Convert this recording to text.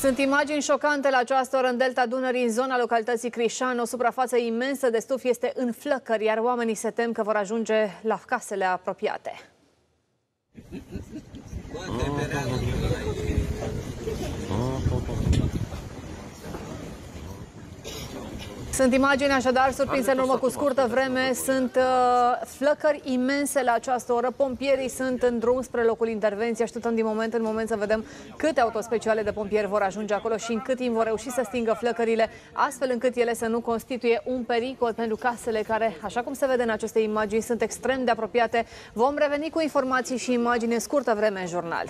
Sunt imagini șocante la această oră în delta Dunării, în zona localității Crișan. O suprafață imensă de stuf este în flăcări, iar oamenii se tem că vor ajunge la casele apropiate. Sunt imagini așadar surprinse în urmă cu scurtă vreme. Sunt uh, flăcări imense la această oră. Pompierii sunt în drum spre locul intervenției. Așteptăm din moment în moment să vedem câte autospeciale de pompieri vor ajunge acolo și în cât timp vor reuși să stingă flăcările, astfel încât ele să nu constituie un pericol pentru casele care, așa cum se vede în aceste imagini, sunt extrem de apropiate. Vom reveni cu informații și imagini în scurtă vreme în jurnal.